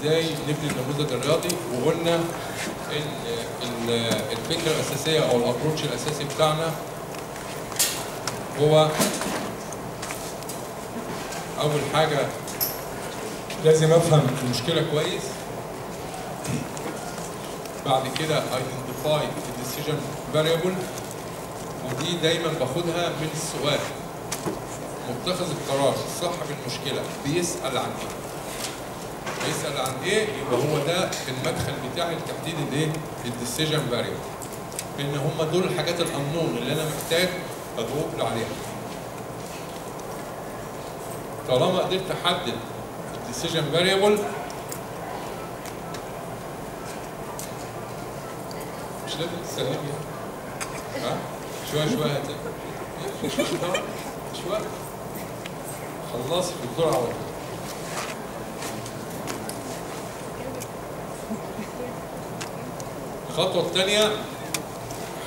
إزاي نبني النموذج الرياضي وقلنا ان ال- الفكرة الأساسية أو الابروتش الأساسي بتاعنا هو أول حاجة لازم أفهم المشكلة كويس. بعد كده the decision variable ودي دايما باخدها من السؤال. متخذ القرار صاحب المشكلة بيسأل عن إيه؟ بيسال عن إيه يبقى هو ده المدخل بتاعي لتحديد الايه ال decision variable. ان هم دول الحاجات الانون اللي أنا محتاج اجاوب عليها. طالما قدرت أحدد ال decision variable مش لازم تسلمي ها؟ شوية شوية. هتلاقي شوية. خلصي في الدور على طول. الخطوه الثانية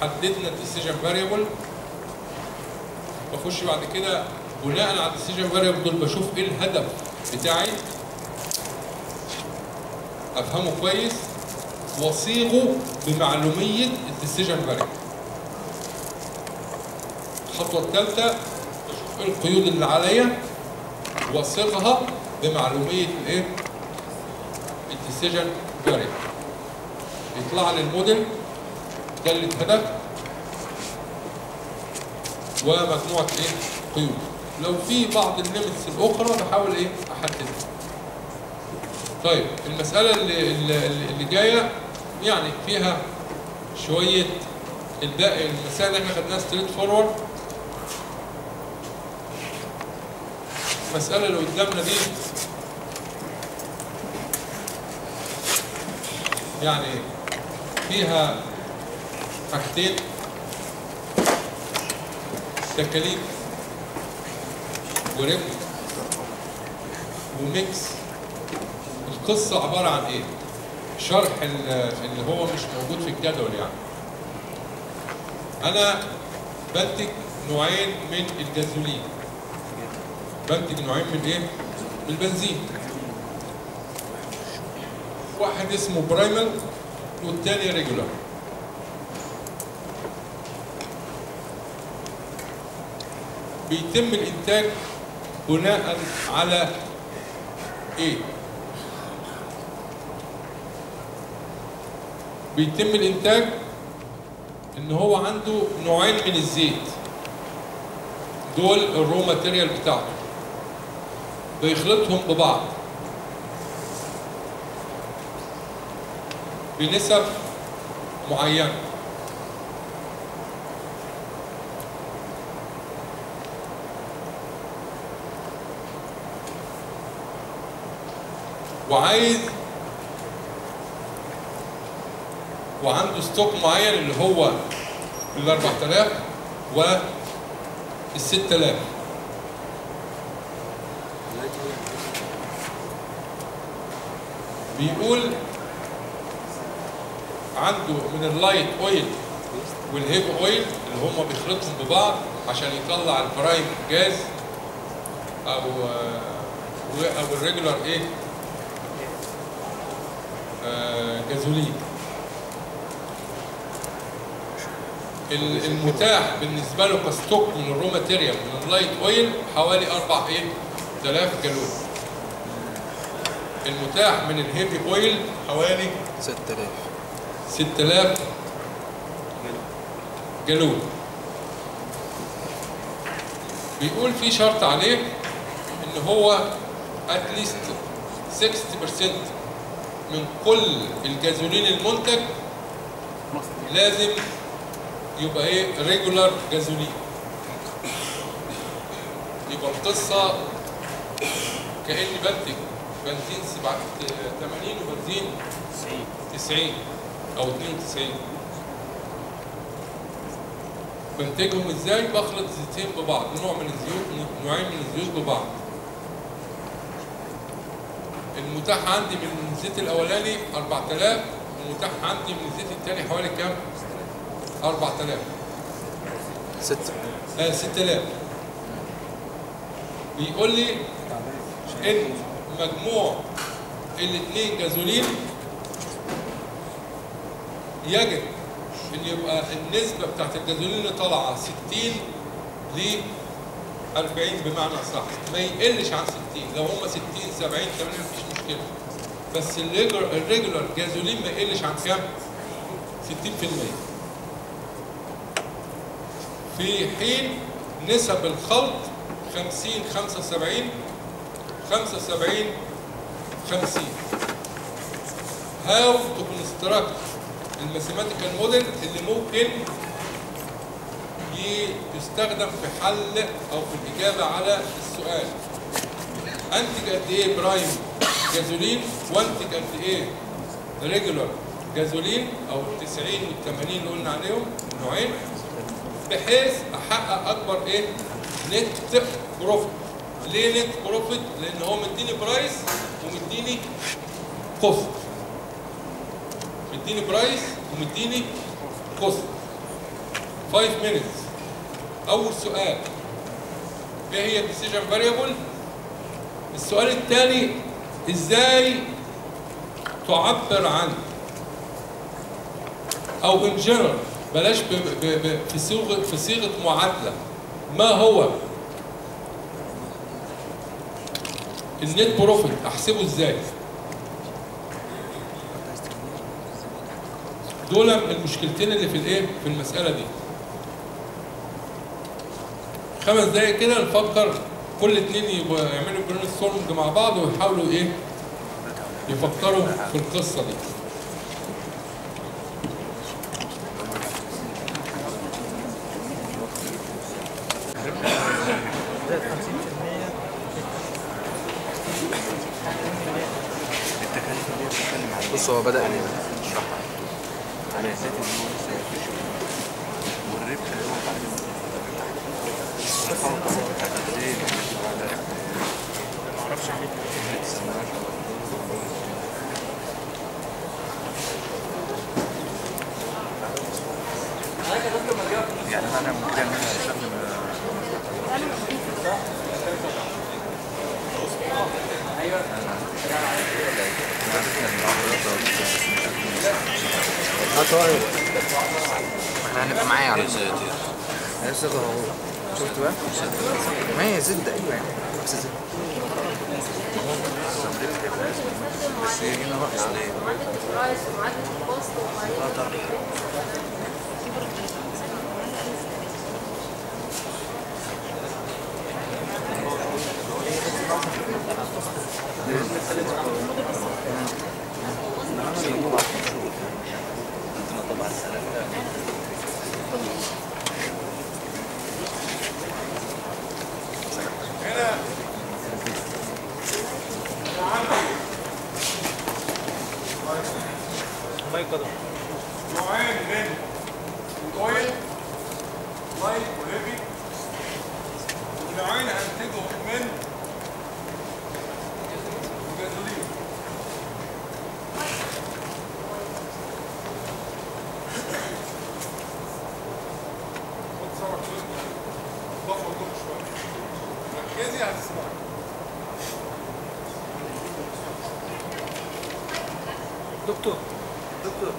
حددنا ال decision variable بخش بعد كده بناء على ال decision variable دول بشوف إيه الهدف بتاعي. أفهمه كويس. وأصيغه بمعلومية ال decision variable الخطوة الثالثه بشوف إيه القيود اللي عليا. وأصيغها بمعلومية الايه ال decision variable يطلع لي الموديل دالة هدف ومجموعة إيه؟ قيود. لو في بعض ال limits الأخرى بحاول إيه؟ أحددها. طيب المسألة اللي, اللي, اللي جاية يعني فيها الباقي المسائل اللي إحنا خدناها straight forward المسألة اللي قدامنا دي يعني فيها حاجتين تكاليف وربح و mix القصة عبارة عن إيه؟ شرح ال- اللي هو مش موجود في الجدول يعني أنا بنتج نوعين من الجازولين بنتج نوعين من إيه؟ من البنزين واحد اسمه primal والتاني regular بيتم الإنتاج بناء على إيه؟ بيتم الإنتاج إن هو عنده نوعين من الزيت. دول ال raw material بتاعته بيخلطهم ببعض. بنسب معينه وعايز وعنده stock معين اللي هو ال 4000 وال 6000 بيقول عنده من ال light oil وال heavy oil اللي هم بيخلطهم ببعض عشان يطلع ال prime gas أو أو ال regular إيه؟ آه، جازولين. ال- المتاح بالنسبة له ك stock من ال raw material من ال light oil حوالي 4 إيه؟ 3000 gallon. المتاح من ال heavy oil حوالي 6000 6000 gallon بيقول في شرط عليه إن هو اتليست 60% من كل الجازولين المنتج لازم يبقى إيه؟ ريجولار جازولين يبقى القصة كأني بنتج بنزين 80 وبنزين 90 أو 92 بنتجهم إزاي بخلط زيتين ببعض؟ نوع من الزيوت نوعين من الزيوت ببعض. المتاح عندي من الزيت الأولاني 4000 المتاح عندي من الزيت الثاني حوالي كام؟ 4000 6 آه 6000 بيقول لي إن مجموع الاثنين جازولين يجب إن يبقى النسبة بتاعت الجازولين اللي طالعة 60 ل 40 بمعنى صح ما يقلش عن 60 لو هم 60 70 80 مفيش مشكلة. بس الريجولار جازولين ما يقلش عن كام؟ 60% في حين نسب الخلط 50 75 75 50 how to construct ال mathematical model اللي ممكن يستخدم في حل أو في الإجابة على السؤال. انتج قد إيه prime gasoline؟ وانتج قد إيه regular gasoline؟ أو ال 90 وال 80 اللي قلنا عليهم نوعين. بحيث أحقق أكبر إيه؟ نت profit ليه net profit لأن هو مديني price ومديني cost مديني price ومديني cost 5 minutes. أول سؤال. إيه هي ال decision variable السؤال الثاني إزاي تعبر عن أو in general بلاش ب ب ب في صيغه في صيغة معادلة. ما هو ال net profit أحسبه إزاي؟ دول المشكلتين اللي في الايه؟ في المسألة دي. خمس دقايق كده نفكر كل اتنين يبقوا يعملوا brain storming مع بعض ويحاولوا إيه؟ يفكروا في القصة دي. بص هو بدأ يشرحها على أساس ان هو لسه مفيش والربح اللي هو بعد الخلطة بتاعت إزاي ما أعرفش يعني أنا ممكن ان أنا استخدم إحنا هنبقى معايا على الزيت هي صيغه اهو شفت بقى؟ ما هي زبده أيوه يعني نفس الزبده بس هي هنا رأس ليه؟ معادلة البرايس ومعادلة الكوست ومعادلة نوعين من الاويل لايت وهيفي ونوعين هنتجوا من الجازولين خد صورة كده. ضغط كل شوية. ركزي هتسمعي دكتور دكتور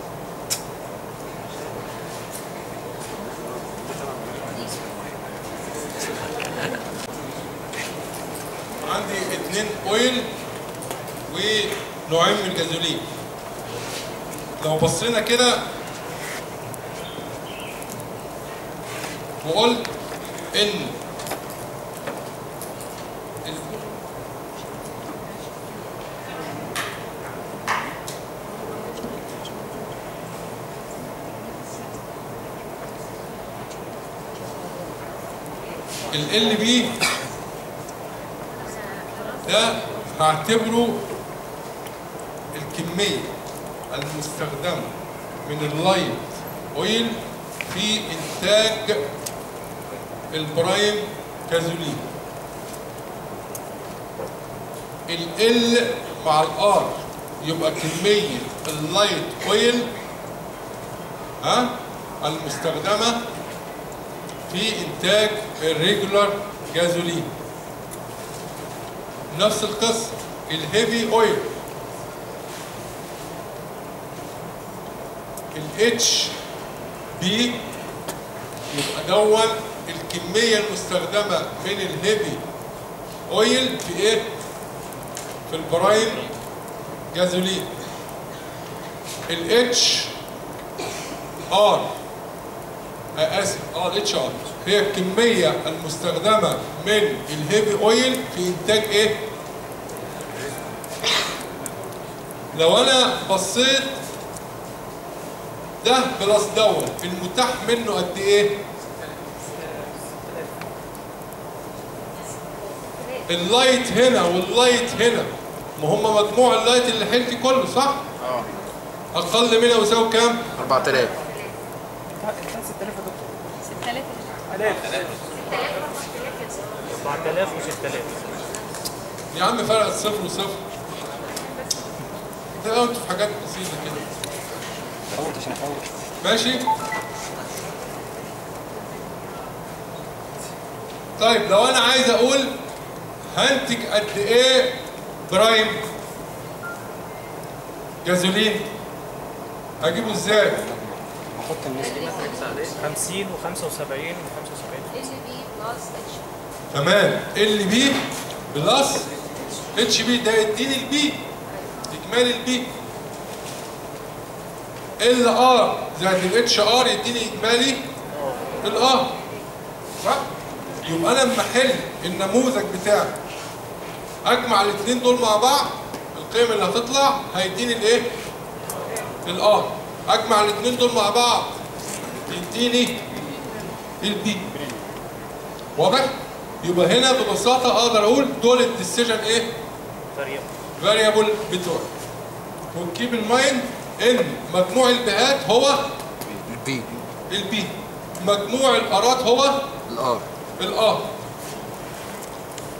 عندي اتنين اويل ونوعين من الجازولين لو بصينا كده وقلت ان ال- ال LP ده هعتبره الكمية المستخدمة من ال light oil في إنتاج ال prime gasoline ال L مع ال R يبقى كمية ال light oil ها المستخدمة في إنتاج ال regular gasoline نفس القسم ال heavy oil ال HP يبقى دون الكمية المستخدمة من ال heavy oil في إيه؟ في ال prime gasoline ال HR آه، آسف آه ال HR هي الكمية المستخدمة من ال heavy oil في إنتاج إيه؟ لو أنا بصيت ده plus دون المتاح منه قد إيه؟ ال light هنا وال light هنا ما هم مجموع ال light اللي حيلتي كله صح؟ آه أقل منها يساوي كام؟ 4000 6000 4000 و6000 يا عم فرق صفر وصفر. ده أنتوا في حاجات بسيطة كده. حاولت عشان احاول ماشي. طيب لو أنا عايز أقول هنتج قد إيه prime؟ gasoline. هجيبه إزاي؟ أحط النسبة 50 و75 و75 LP plus H تمام. LP plus HP ده يديني ال P إجمالي ال P LR زائد ال HR يديني إجمالي ال R صح؟ يبقى أنا لما احل النموذج بتاعي. أجمع الاثنين دول مع بعض القيم اللي هتطلع هيديني الايه؟ ال R أجمع الاثنين دول مع بعض يديني ال P واضح؟ يبقى هنا ببساطة أقدر أقول دول ال decision إيه؟ فريق variable بتوعي. و keep in mind إن مجموع البيئات هو البي البي. مجموع الآرات هو الار الآر.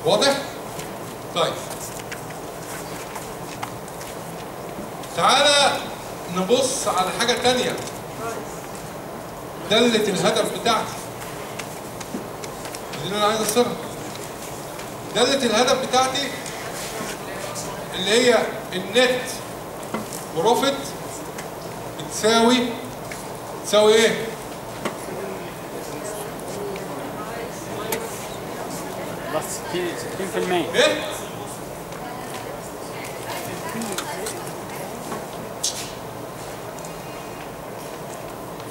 واضح؟ طيب. تعالى نبص على حاجة تانية. دالة الهدف بتاعتي. اللي أنا عايز أصيغها. دالة الهدف بتاعتي اللي هي ال net profit بتساوي تساوي إيه؟ بس 60% إيه؟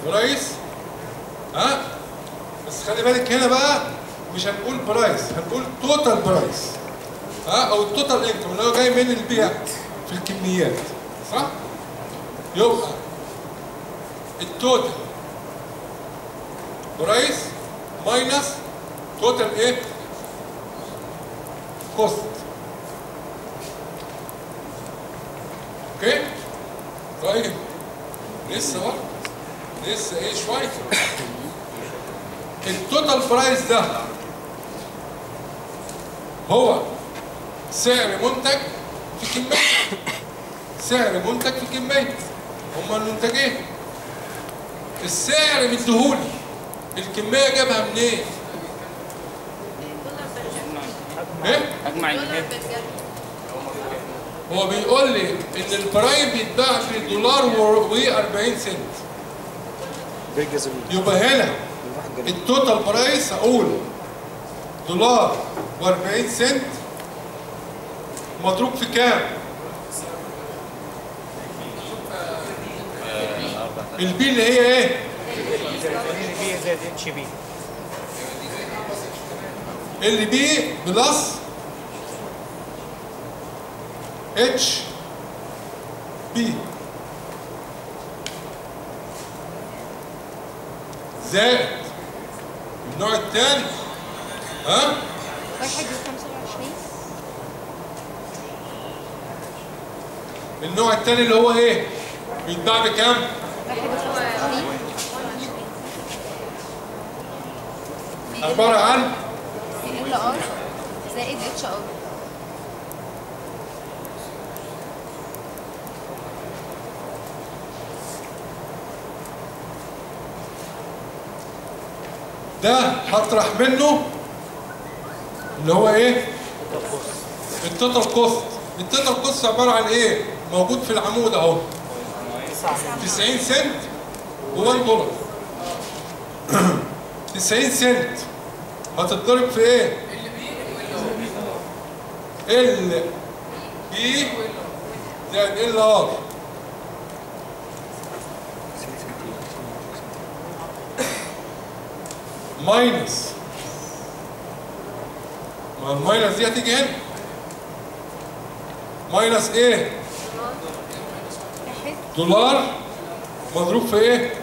price ها بس خلي بالك هنا بقى مش هنقول price هنقول total price ها؟ أو ال total income اللي هو جاي من البيع في الكميات. صح؟ يبقى ال total price minus total إيه؟ cost okay؟ طيب. لسه بقى؟ لسه إيه؟ شوية. ال total price ده هو سعر منتج في كمية. سعر منتج في كمية. هما المنتجين. السعر مديهولي. الكمية جابها منين؟ إيه؟ أجمع الهيب. بالجنيه هو بيقول لي إن ال prime بيتباع في دولار و40 سنت. يبقى هنا. ال total price هقول دولار و40 سنت مضروب في كام؟ ال P اللي هي إيه؟ P زائد HP اللي P plus H P زائد النوع الثاني ها؟ واحد وخمسة وعشرين. النوع الثاني اللي هو إيه؟ بيتباع بكام واحد وخمسة وعشرين. عبارة عن؟ ال ار زائد اتش ار ده هطرح منه اللي هو إيه؟ ال total cost. ال total cost عبارة عن إيه؟ موجود في العمود أهو. 90 سنت و1 دولار 90 سنت. هتتضرب في إيه؟ LP زائد LR minus. ما ال minus دي هتيجي هنا. minus إيه؟ دولار. مضروب في إيه؟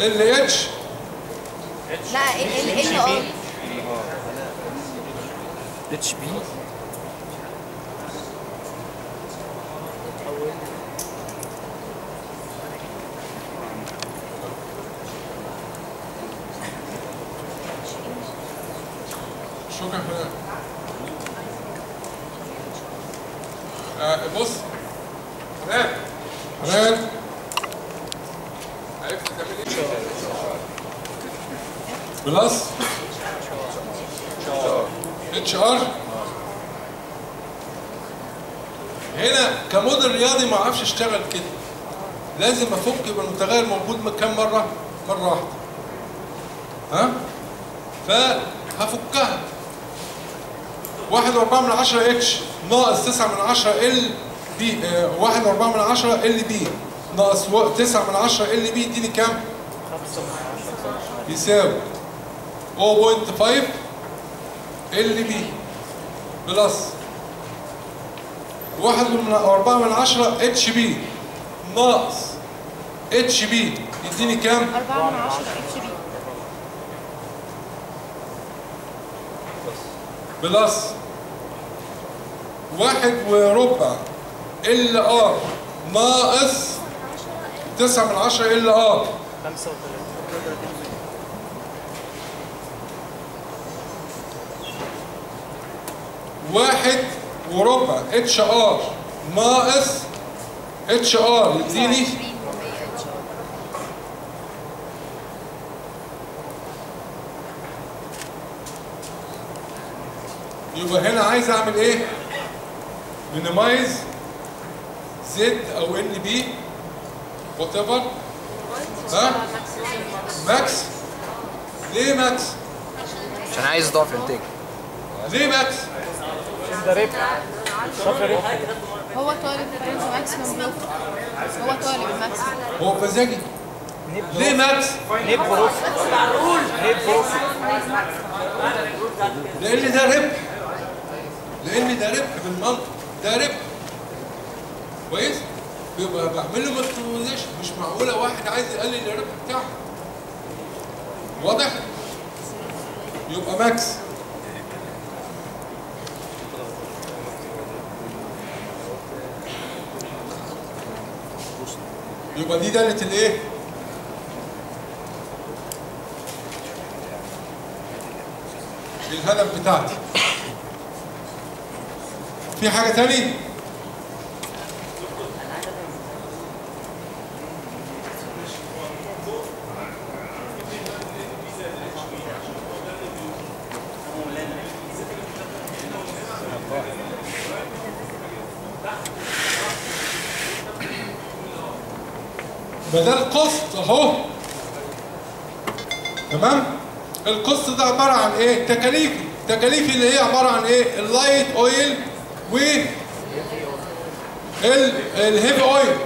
ال اتش لا ال ال ار اتش بي شكرا حنان آه بص حنان حنان عرفت تعمل إيه؟ plus HR هنا كموديل رياضي ما أعرفش اشتغل كده لازم المتغير موجود كام مرة؟ مرة واحدة ها؟ فهفكها واحد وأربعة من عشرة H ناقص تسعة من عشرة LP آه، واحد وأربعة من عشرة LP ناقص و- تسعة من عشرة LP يديني كام؟ يساوي 0.5 LP plus واحد من أربعة من عشرة HP ناقص HP يديني كام؟ أربعة من عشرة HP plus. واحد وربع LR ناقص تسعة من عشرة LR خمسة وثلاثين واحد وربع HR. ناقص HR. يديني 25 HR يبقى هنا عايز أعمل إيه؟ minimize Z أو NP whatever ها؟ max ليه max؟ عشان عايز ضعف انتاج ليه max؟ ده ربح ربح هو طالب maximum هو طالب ال maximum هو مزاجي نيب ليه max؟ net profit net profit لأن ده ربح لأن ده ربح بالمنطق ده ربح كويس؟ بيبقى بعمل له maximization مش معقولة واحد عايز يقلل الربح بتاعه. واضح؟ يبقى ماكس. يبقى دي دالة الايه؟ الهدف بتاعتي. في حاجة تاني؟ بدل cost اهو. تمام؟ ال cost ده عبارة عن إيه؟ تكاليفي تكاليفي اللي هي عبارة عن إيه؟ ال light oil و ال ال heavy oil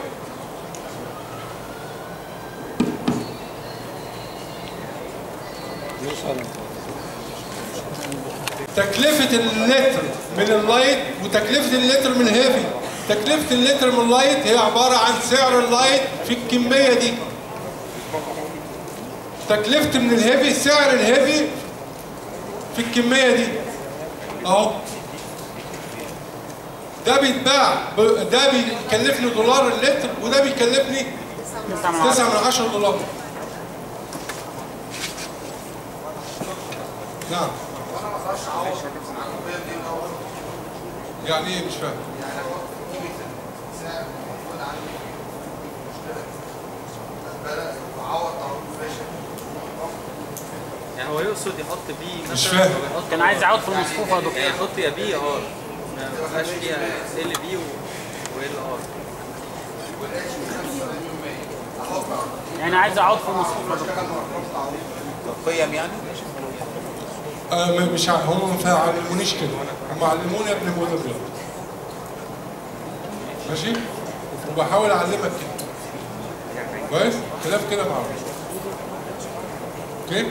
تكلفة اللتر من ال light وتكلفة اللتر من ال heavy تكلفة اللتر من ال light هي عبارة عن سعر ال light في الكمية دي. تكلفة من ال heavy سعر ال heavy في الكمية دي. أهو. ده بيتباع. ب- ده بيكلفني دولار اللتر وده بيكلفني 9 من 10 دولار. نعم. يعني إيه؟ مش فاهم. يعني هو يقصد يحط بي مثلا مش فاهم. كان عايز يعود في المصفوفة يا دكتور. يحط يا بي ار ما فيها ال بي و ال ار يعني عايز اقعد في مصفوفه قيم يعني؟ آه مش هم ما علمونيش كده. هم علموني ابن الرياض ماشي؟ وبحاول أعلمك كده. كويس؟ خلاف كده معروف أوكي؟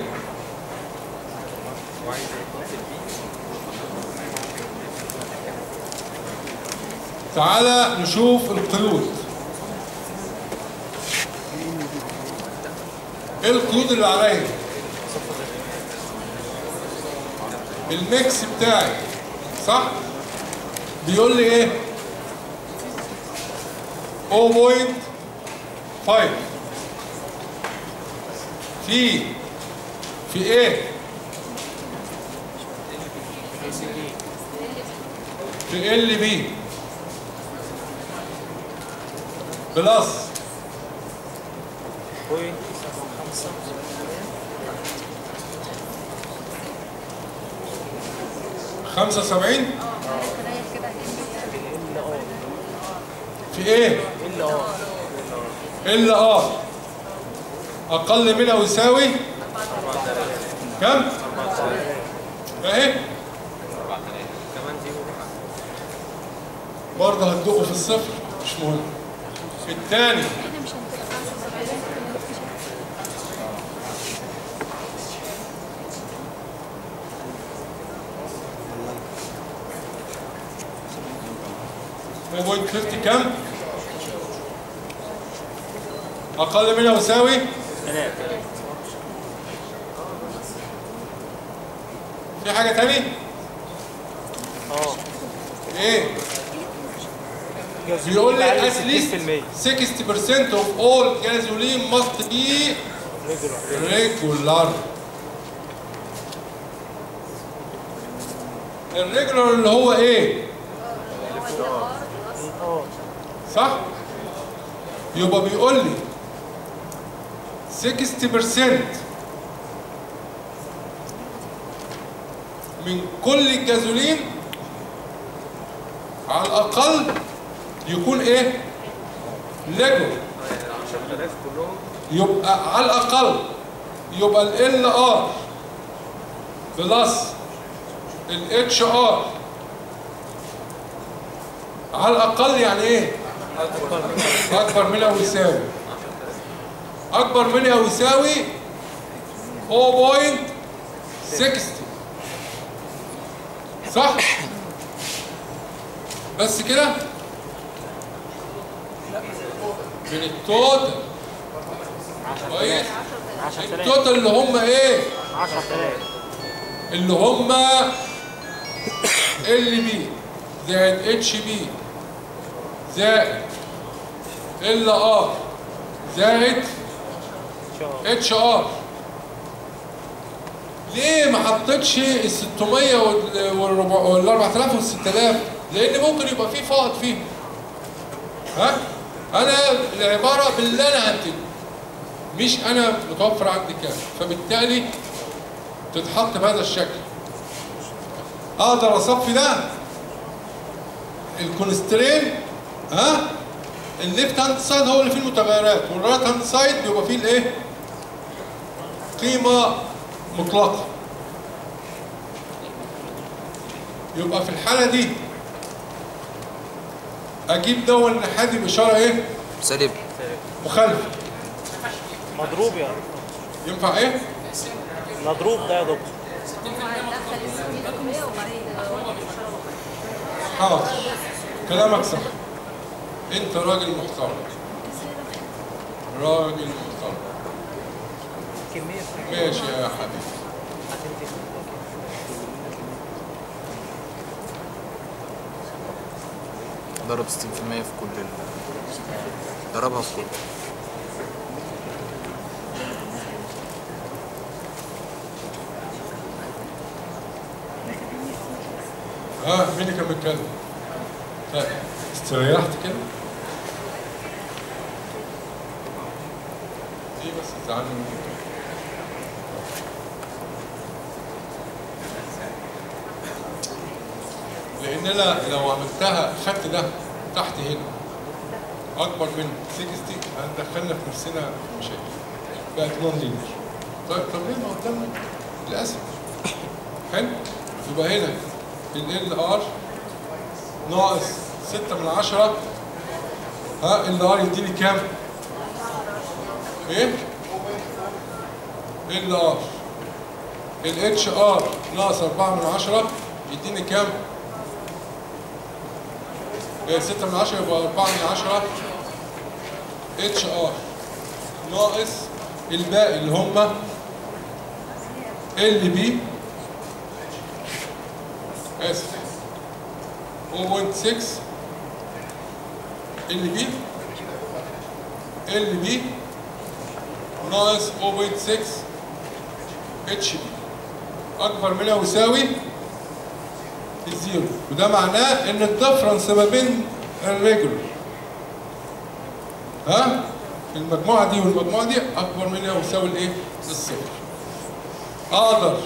تعالى نشوف القيود. إيه القيود اللي عليا؟ ال mix بتاعي صح؟ بيقول لي إيه؟ 0.5 في في إيه في LP بلس خمسة وسبعين؟ في إيه؟ ال ار أقل من أو يساوي كم؟ اهي برضه هتدقوا في الصفر مش مهم. الثاني هنتبقى 75 0.50 كم؟ أقل منها يساوي؟ في حاجة تاني؟ آه إيه؟ بيقول لي at least 60% of all gasoline must be regular. الريجولار اللي هو إيه؟ صح؟ يبقى بيقول لي 60% من كل الجازولين على الأقل يكون إيه؟ ليجو يبقى على الأقل يبقى LR plus ال HR على الأقل يعني إيه؟ أكبر من أو يساوي أكبر من أو يساوي 0.60 صح؟ بس كده؟ من ال total كويس؟ 10000 ال total اللي هم إيه؟ 10000 اللي هم LP زائد اتش بي زائد ال ار زائد اتش ار ليه ما حطيتش ال 600 وال 4000 وال 6000 لأن ممكن يبقى في فائض فيهم ها؟ أنا العبارة باللي أنا هنتجه مش أنا متوفر عندي كام فبالتالي تتحط بهذا الشكل. أقدر أصفي ده؟ ال constraint ها؟ ال left hand side هو اللي فيه المتغيرات وال right hand side بيبقى فيه الإيه؟ قيمة مطلقة. يبقى في الحالة دي أجيب ده والناحية دي بإشارة إيه؟ سالب. مخالفة. مضروب يعني ينفع إيه؟ مضروب ده يا دكتور. حاضر. كلامك صح. أنت راجل محترم. راجل محترم. ماشي يا حبيبي. ضرب 60% في كل. ضربها في كل ها مين اللي كان بيتكلم؟ طيب استريحت كده؟ إيه بس مني لأن أنا لو عملتها خدت ده تحت هنا. أكبر من 60 هندخلنا في نفسنا مشاكل بقت non-linear طيب طب ليه ما قدامنا؟ للأسف. حلو. يبقى هنا LR ناقص 6 من 10 ها LR يديني كام؟ إيه؟ LR. ال HR ناقص 4 من 10 يديني كام؟ إيه 6 من 10 يبقى 4 من 10 HR ناقص الباقي اللي هم ال P اسف 0.6 ال P ال P ناقص 0.6 HP اكبر منها ويساوي ال zero وده معناه إن ال difference ما بين ال regular ها؟ المجموعة دي والمجموعة دي أكبر منها ويساوي الإيه؟ الصفر. أقدر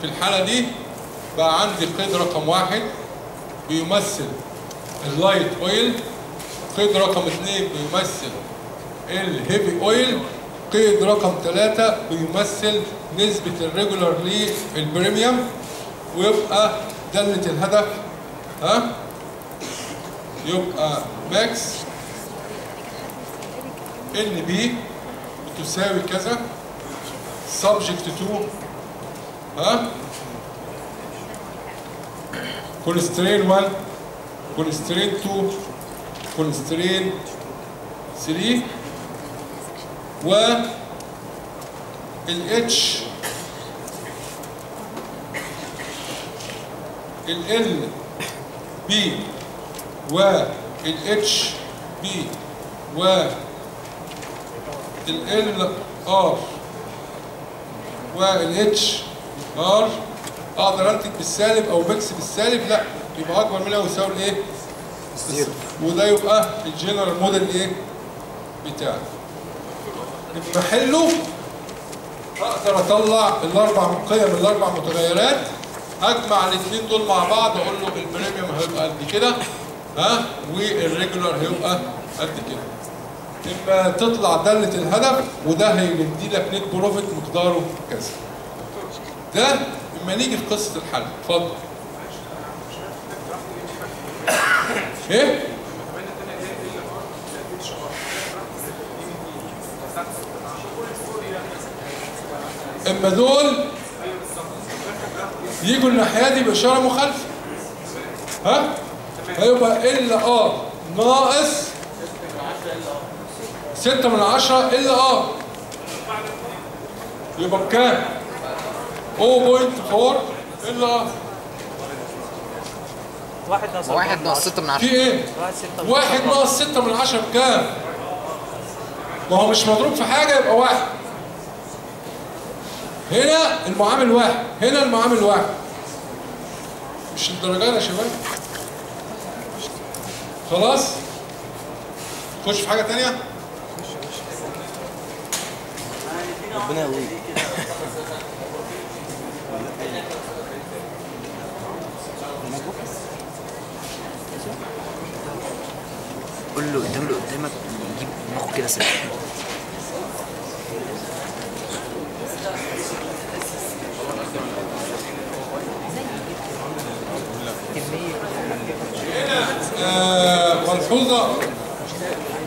في الحالة دي بقى عندي قيد رقم واحد بيمثل ال light oil قيد رقم اثنين بيمثل ال heavy oil قيد رقم ثلاثة بيمثل نسبة ال regular لل premium ويبقى دالة الهدف ها؟ يبقى max NP تساوي كذا subject to ها؟ كونسترين 1 كونسترين 2 كونسترين 3 و ال ال L B و ال H B و ال L R وال H R. أقدر أنتج بالسالب أو mix بالسالب لا. يبقى أكبر منها ويساوي الايه؟ وده يبقى ال general model إيه؟ بتاعي. لما احله أقدر أطلع الأربع قيم الأربع متغيرات. اجمع الاثنين دول مع بعض أقول له ال premium هيبقى قد كده. ها؟ وال regular هيبقى قد كده. اما تطلع داله الهدف وده هيدي لك نت بروفيت مقداره كذا. ده اما نيجي في قصة الحل. اتفضل. إيه؟ إما دول يجوا الناحية دي باشاره مخالفة. ها؟ هيبقى ال R ناقص 6 من 10 ال R يبقى بكام 0.4 ال R واحد ناقص واحد ناقص ستة من عشرة. في إيه؟ واحد ناقص 6 من 10 بكام؟ ما هو مش مضروب في حاجة يبقى واحد. هنا المعامل واحد هنا المعامل واحد. مش الدرجات يا شباب؟ خلاص؟ خش في حاجة تانية؟ ربنا يقويك. قول له قدام اللي قدامك يجيب مخه كده سريع ملحوظة.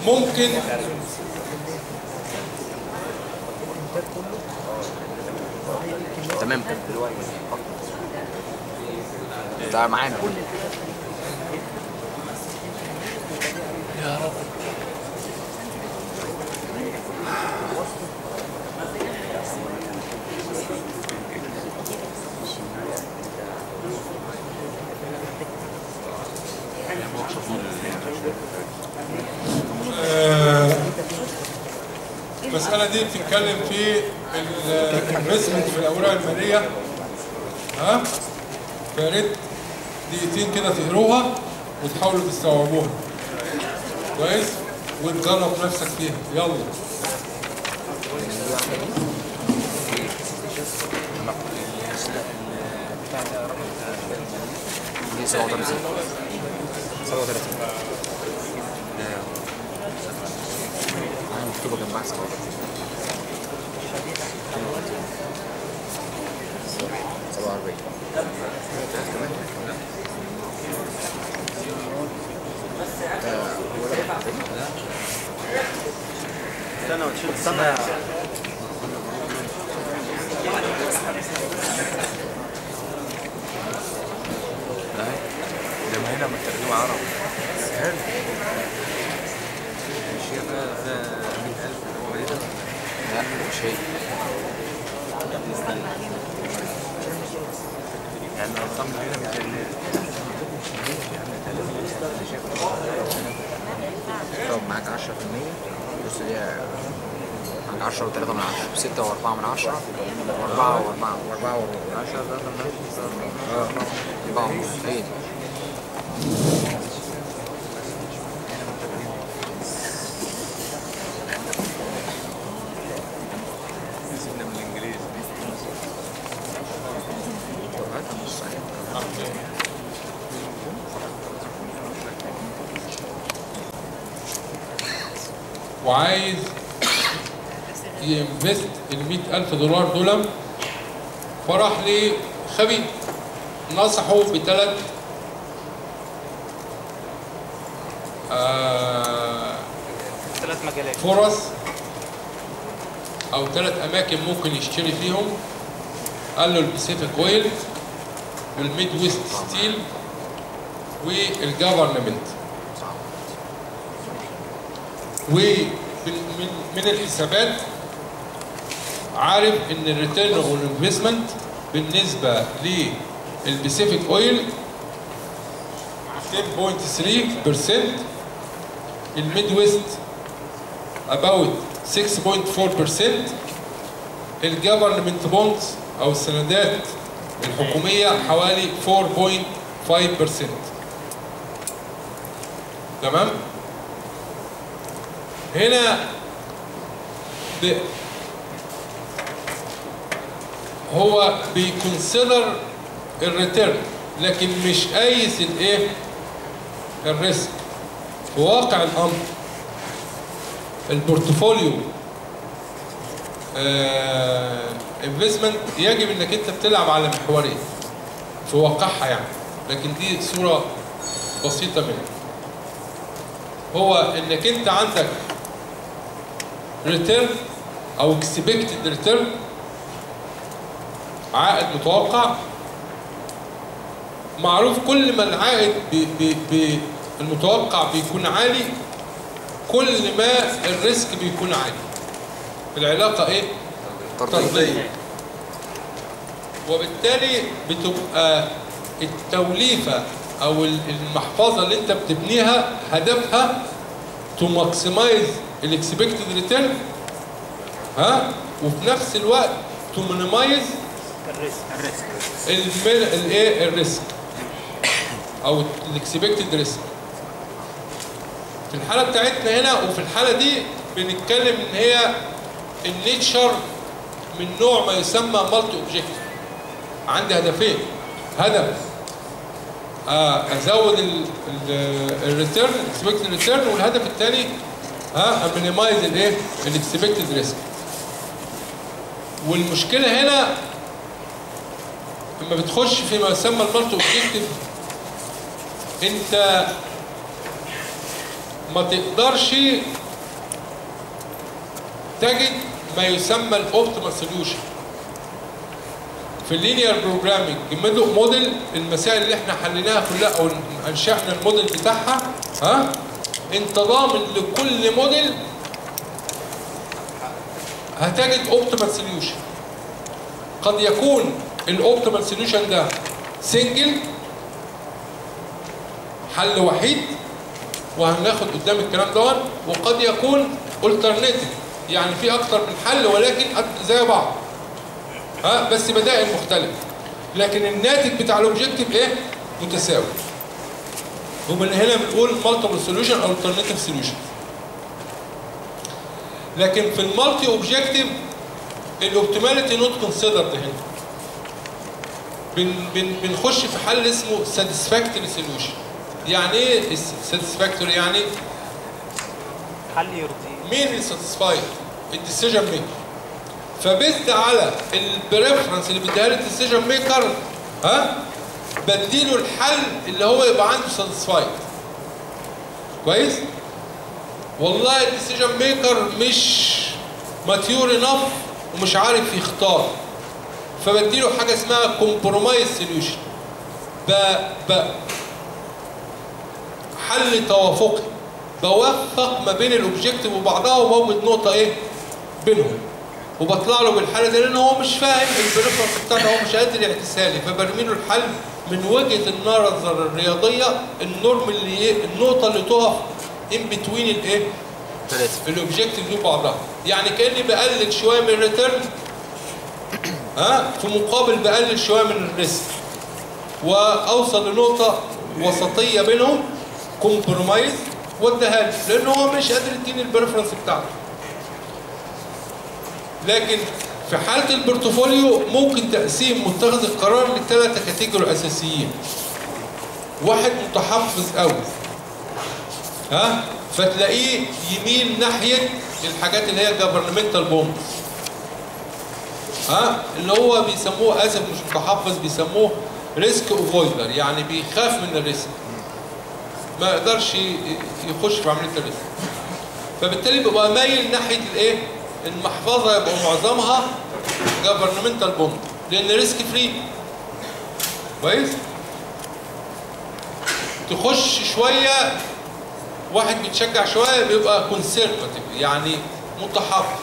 ممكن. تمام. ده معانا. دي بتتكلم في الانفستمنت في الأوراق المالية. ها؟ فيا ريت دقيقتين كده تقروها وتحاولوا تستوعبوها. كويس؟ وتجرب نفسك فيها. يلا. دي 37 37 مكتوبة جنبها وأربعين استنى وتشيل استنى ده ما هنا مترجمة عربي حلو هي ده ده 100000 اللي هو إيه ده؟ لا مش هي يعني الارقام اللي هنا 200 طب معاك 10% بص دي معاك 10 و3 من 10 6 و4 من 10 و4 و4 و4 و4 10 ده ده آه. يبقى هي دي سيبنا من الانجليزي طب هات نص عليها. وعايز ينفست ال 100000 دولار دول فراح لخبير نصحه بثلاث آه ثلاث مجالات. فرص أو ثلاث أماكن ممكن يشتري فيهم. قال له ال Pacific Oil وال Midwest Steel وال government. ومن من, من الحسابات عارف إن ال return on investment بالنسبة لل Pacific Oil 10.3% ال Midwest about 6.4% ال government bonds أو السندات الحكومية حوالي 4.5% تمام؟ هنا. هو بي consider ال return لكن مش قايس الايه؟ ال risk. في واقع الأمر ال portfolio investment يجب إنك أنت بتلعب على محورين في واقعها يعني. لكن دي صورة بسيطة منها. هو إنك أنت عندك return أو expected return عائد متوقع. معروف كل ما العائد بي بي بي المتوقع بيكون عالي كل ما ال risk بيكون عالي. العلاقة إيه؟ طردية وبالتالي بتبقى التوليفة أو المحفظة اللي أنت بتبنيها هدفها to maximize ال expected return ها؟ وفي نفس الوقت to minimize ال risk الايه ال risk أو ال expected risk في الحالة بتاعتنا هنا وفي الحالة دي بنتكلم إن هي ال nature من نوع ما يسمى multi objective عندي هدفين. هدف آه، أزود ال return ال expected return والهدف الثاني ها minimize الإيه؟ ال expected risk والمشكلة هنا لما بتخش فيما يسمى ال multi objective انت ما تقدرش تجد ما يسمى ال optimal solution في ال linear programming model المسائل اللي إحنا حليناها كلها أو انشأنا الموديل بتاعها ها؟ انت ضامن لكل موديل هتجد optimal solution قد يكون ال optimal solution ده single حل وحيد وهناخد قدام الكلام ده وقد يكون alternative يعني في أكتر من حل ولكن زي بعض. ها بس بدائل مختلفة. لكن الناتج بتاع ال objective إيه؟ متساوي. ومن هنا بنقول multiple solution أو alternative solution لكن في ال multi objective ال optimality not considered هنا. بن بن بنخش في حل اسمه satisfactory solution يعني إيه satisfactory يعني حل يرضي. مين اللي satisfied ال decision maker. ف based على ال preference اللي بيديها لي ال decision maker ها؟ بديله الحل اللي هو يبقى عنده ساتسفايد كويس؟ والله ال decision maker مش mature enough ومش عارف يختار. فبديله حاجة اسمها compromise solution ب ب حل توافقي. بوفق ما بين ال objective وبعضها وبوجد نقطة إيه؟ بينهم. وبطلع له بالحالة دي لأن هو مش فاهم ال preference بتاعته هو مش قادر يعكسها لي فبرمي له الحل من وجهة النظر الرياضية ال norm اللي إيه؟ النقطة اللي تقف in between الايه ال objective دي بعضها يعني كأني بقلل شوية من ال return ها؟ في مقابل بقلل شوية من ال risk. وأوصل لنقطة وسطية بينهم compromise واديها لي لأن هو مش قادر يديني ال preference بتاعته. لكن في حالة ال portfolio ممكن تقسيم متخذ القرار لثلاثة category أساسيين. واحد متحفظ قوي ها؟ فتلاقيه يميل ناحية الحاجات اللي هي governmental bonds ها؟ اللي هو بيسموه آسف مش متحفظ بيسموه risk avoider يعني بيخاف من ال risk. ما يقدرش يخش في عملية ال risk. فبالتالي بيبقى مايل ناحية الإيه؟ المحفظة يبقى معظمها governmental bond لأن risk free كويس؟ تخش شوية واحد بيتشجع شوية بيبقى conservative يعني متحفظ.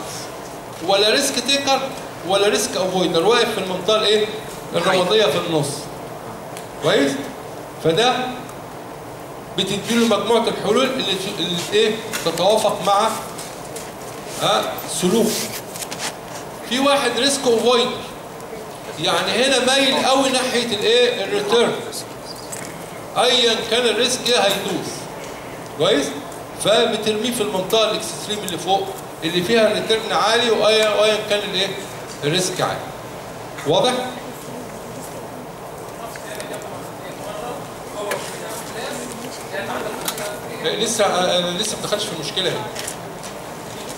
ولا risk taker ولا risk avoider واقف في المنطقة الإيه؟ الرمادية في النص. كويس؟ فده بتديله مجموعة الحلول اللي اللي إيه؟ تتوافق مع ها سلوك في واحد risk avoider يعني هنا مايل قوي ناحية الإيه؟ ال return ايا كان ال risk إيه؟ هيدوس. كويس؟ فبترميه في المنطقة ال extreme اللي فوق اللي فيها ال return عالي وايا وايا كان الإيه؟ ال risk عالي. واضح؟ لسه أنا لسه ما دخلتش في المشكلة هنا.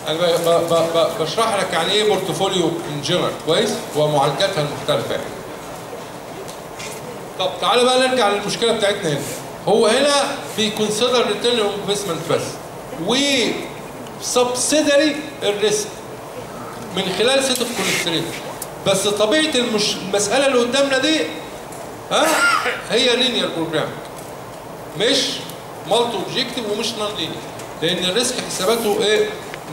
أنا بشرح لك يعني إيه portfolio in general كويس؟ ومعالجاتها المختلفة يعني. طب تعالى بقى نرجع للمشكلة بتاعتنا هنا. هو هنا بي consider return investment بس. و subsidiary ال risk من خلال set of constraints بس طبيعة المش... المسألة اللي قدامنا دي ها هي linear program مش multi objective ومش non linear لأن ال risk حساباته إيه؟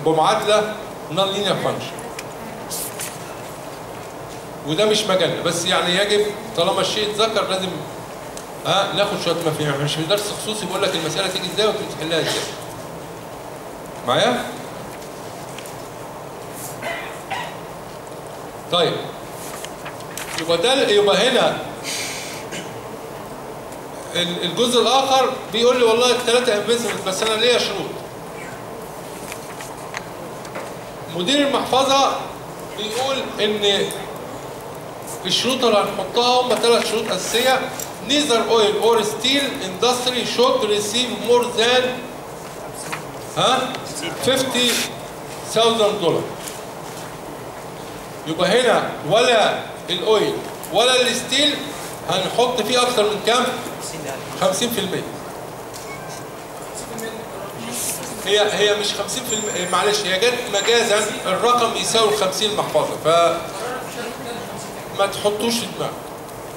بمعادلة non linear function وده مش مجالنا. بس يعني يجب طالما الشيء اتذكر لازم ها ناخد شوية مفاهيم. مش درس خصوصي بيقول لك المسألة تيجي إزاي وأنت تحلها إزاي. معايا؟ طيب. يبقى ده يبقى هنا ال- الجزء الآخر بيقول لي والله الثلاثه انفستمنت بس أنا ليا شروط. مدير المحفظة بيقول إن الشروط اللي هنحطها هم ثلاث شروط أساسية. Neither oil or steel industry should receive more than ها؟ 50,000 دولار يبقى هنا ولا الأويل ولا الستيل هنحط فيه أكتر من كام؟ 50% هي هي مش 50% معلش هي جت مجازا الرقم يساوي 50 المحفظه ف ما تحطوش في دماغك.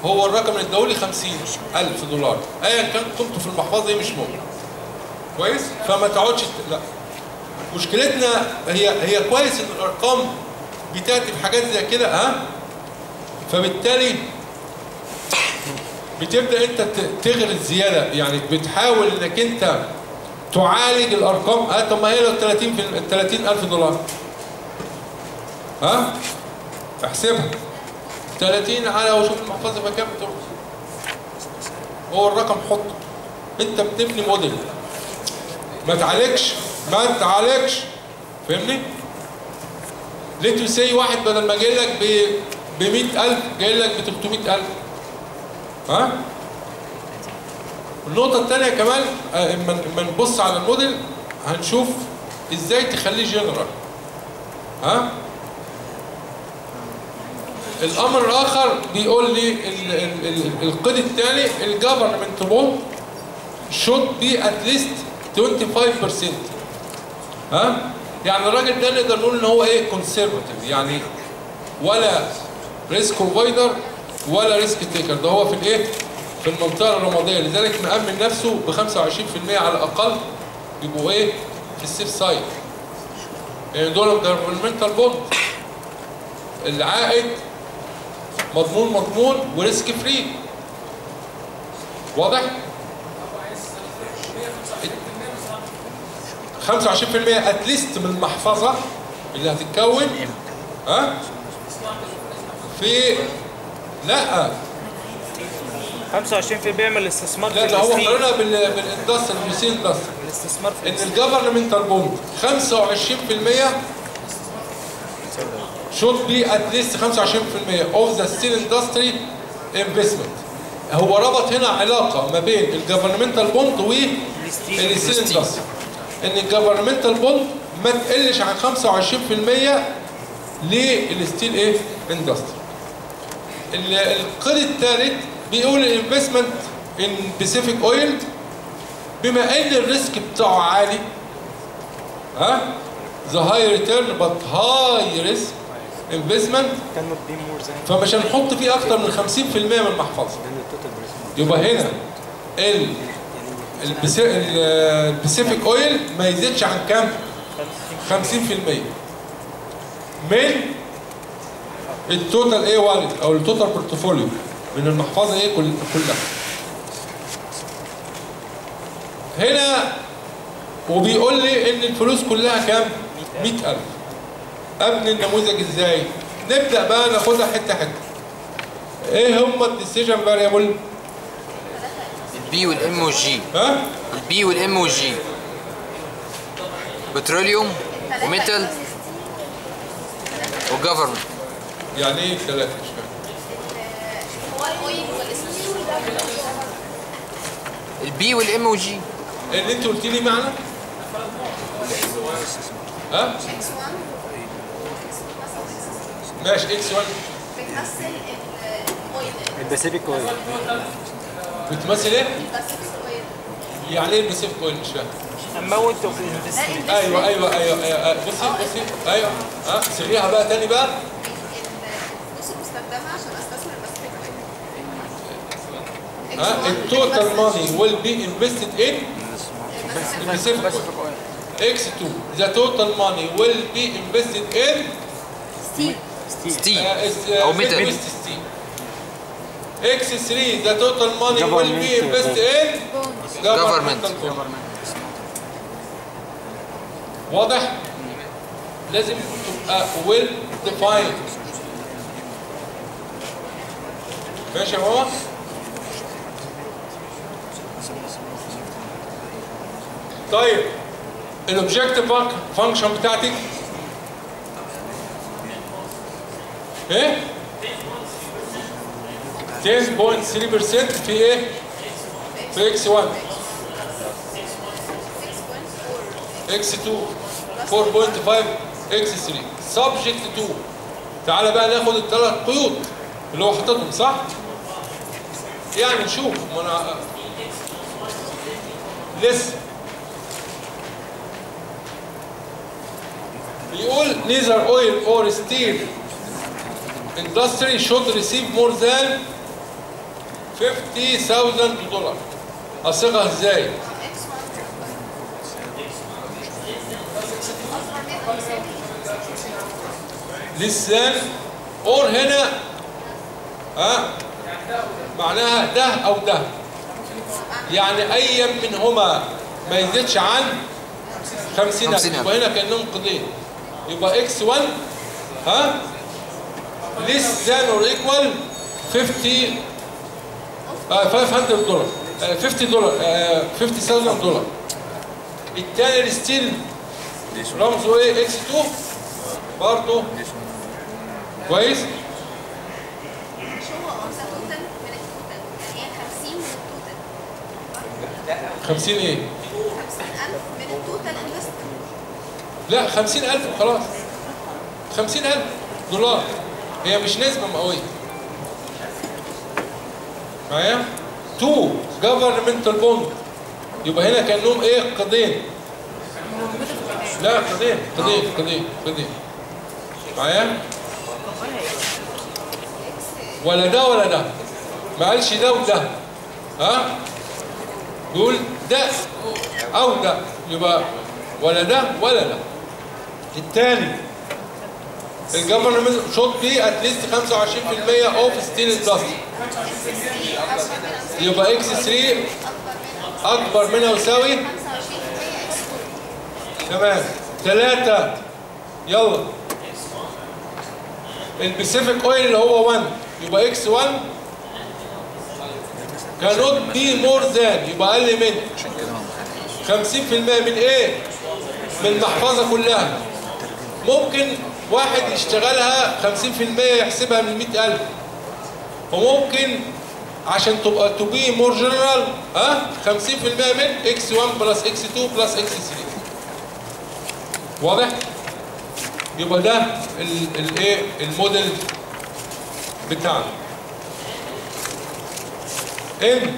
هو الرقم اللي اداهولي 50000 دولار. ايا كان قيمته في المحفظة دي مش مهم. كويس؟ فما تقعدش لا. مشكلتنا هي هي كويس إن الأرقام بتاتي بحاجات زي كده ها؟ فبالتالي بتبدأ انت تغرز زيادة. يعني بتحاول انك انت تعالج الأرقام. آه طب ما هي لو 30 في 30000 دولار. ها؟ احسبها. 30 على وشوف المحفظة بقى كام بتروح. هو الرقم حطه انت بتبني موديل. ما تعالجش. ما تعالجش. فاهمني؟ let us say واحد بدل ما جاي لك ب 100000 جاي لك ب 300000 ها؟ النقطة الثانية كمان آه، اما نبص على الموديل هنشوف إزاي تخليه جنرال ها؟ الأمر الآخر بيقول لي ال- ال- ال- القيد الثاني ال government bond should be at least 25% ها؟ يعني الراجل ده نقدر نقول إن هو إيه conservative يعني ولا risk avoider ولا risk taker ده هو في الإيه؟ في المنطقة الرمادية. لذلك مأمن نفسه ب 25% على الأقل يبقوا إيه؟ في ال safe side يعني دول governmental bond العائد مضمون مضمون و risk free واضح؟ 25% at least من المحفظة اللي هتتكون. ها؟ في لا. 25% من الاستثمار لا ده هو. قارنها بال بال industry بال steel industry الاستثمار في إن. ال governmental bond 25% should be at least 25% of the steel industry investment. هو ربط هنا علاقة ما بين ال governmental bond ال steel. وال steel industry إن ال governmental bond ما تقلش عن 25% لل steel إيه؟ industry القيد الثالث بيقول ال investment in باسيفيك oil بما إن ال risk بتاعه عالي. ها؟ the high return but high risk investment فمش هنحط فيه أكتر من 50% من المحفظه يبقى هنا ال البسي- ال- الباسيفيك oil ما يزيدش عن كام؟ 50% من ال total إيه والد أو ال total portfolio من المحفظة إيه كل كلها. هنا وبيقول لي إن الفلوس كلها كام؟ 100000 ابني النموذج إزاي؟ نبدأ بقى ناخدها حتة حتة. إيه هم الديسيجن فاريبل البي والام والجي ها؟ البي والام والجي petroleum و metal و government يعني إيه مش والستيل البي والام والجي اللي أنت قلت لي معنى ها؟ X 1 ماشي X 1 بتمثل ال oil ال Pacific Oil بتمثل إيه؟ يعني إيه ال Pacific Oil مش فاهم. of investment أيوه أيوه أيوه, أيوة. بصي بصي. أيوه. ها؟ صيغيها بقى تاني بقى. الفلوس المستخدمة عشان أستثمر ها؟ ال total money will be invested in ال Pacific Oil X 2 the total money will be invested in steel steel أو metal X 3 the total money will be invested in Government. واضح؟ لازم تبقى well defined ماشي يا ماما؟ طيب ال objective function بتاعتك؟ إيه؟ 10.3% في إيه في X 1 X 2 4.5 X 3 subject to تعالى بقى ناخد الثلاث قيود اللي هو حاططهم صح؟ يعني نشوف. ما أنا لسه. بيقول neither oil or steel. Industry should receive more than 50,000 دولار اصيغها إزاي؟ X 1 less than or هنا ها؟ معناها ده أو ده. يعني اي منهما ما يزيدش عن 50 50 يبقى هنا كأنهم قضية. يبقى X 1 ها؟ less than or equal 50 آه 500 دولار. آه 50 دولار. آه 50000 دولار. الثاني ال steel. رمزه إيه X 2 برضه كويس مش هو اونسا total من ال total يعني هي 50 من ال total 50 إيه؟ 50000 من ال total investment لا 50000 وخلاص 50000 دولار. هي مش نسبة مئوية معايا؟ to governmental bond يبقى هنا كأنهم إيه؟ قيدين لا قيدين قيدين قيدين قيدين معايا؟ ولا ده ولا ده. ما قالش ده وده. ها؟ بيقول ده أو ده. يبقى ولا ده ولا ده. التاني. ال government should be at least 25% of steel industry يبقى X 3 أكبر منها يساوي تمام. ثلاثة يلا. ال Pacific Oil اللي هو 1 يبقى إكس 1 كانوت بي مور ذان يبقى أقل من 50% من إيه؟ من المحفظة كلها. ممكن واحد يشتغلها 50% يحسبها من 100000 وممكن عشان تبقى to be more general ها؟ 50% من X 1 plus X 2 plus X 3 واضح؟ يبقى ده الايه الموديل بتاعنا. إن.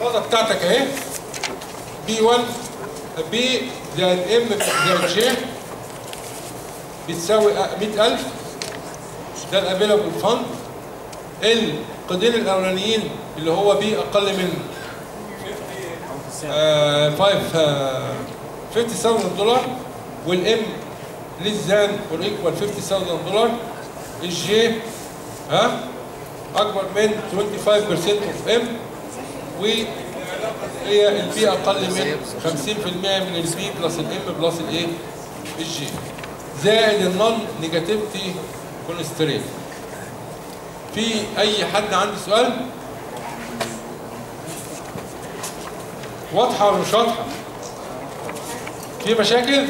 المحفظه بتاعتك أهي. P 1 P زائد M زائد G بتساوي 100000 ده ال available fund القيدين الأولانيين اللي هو P أقل من 5 50000 دولار وال M less than or equal 50000 دولار ال G ها أكبر من 25% of M وهي ال P أقل من 50% من ال P plus ال M plus الايه ال G. زائد ال non negativity constraint في أي حد عنده سؤال؟ واضحة ولا مش واضحة؟ في مشاكل؟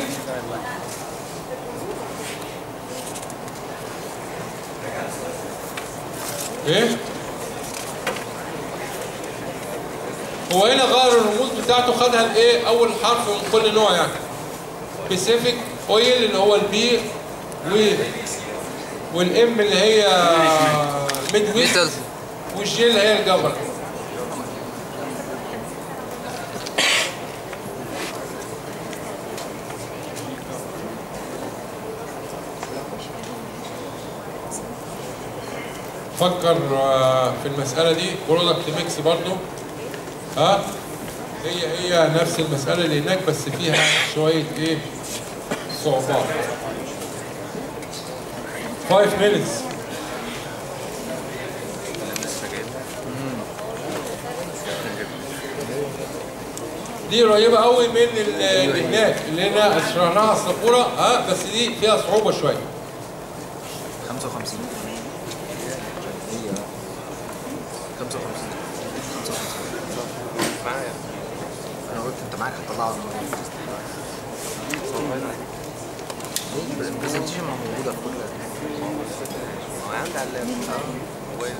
إيه؟ هو هنا غير الرموز بتاعته خدها الايه أول حرف من كل نوع يعني. Pacific Oil اللي هو ال P و وال M اللي هي Midwest والجي اللي هي الجبر فكر آه، في المسألة دي. product mix برضو. ها؟ هي هي نفس المسألة اللي هناك بس فيها شوية إيه؟ صعوبات. 5 minutes. دي قريبة قوي من ال- اللي هناك اللي هنا شرحناها على السبورة ها؟ بس دي فيها صعوبة شوية. 55 هي 55 معايا. أنا قلت أنت معاك هتطلعه بس ال presentation موجودة في كل ما عندي على ال lap. أه. موبايل.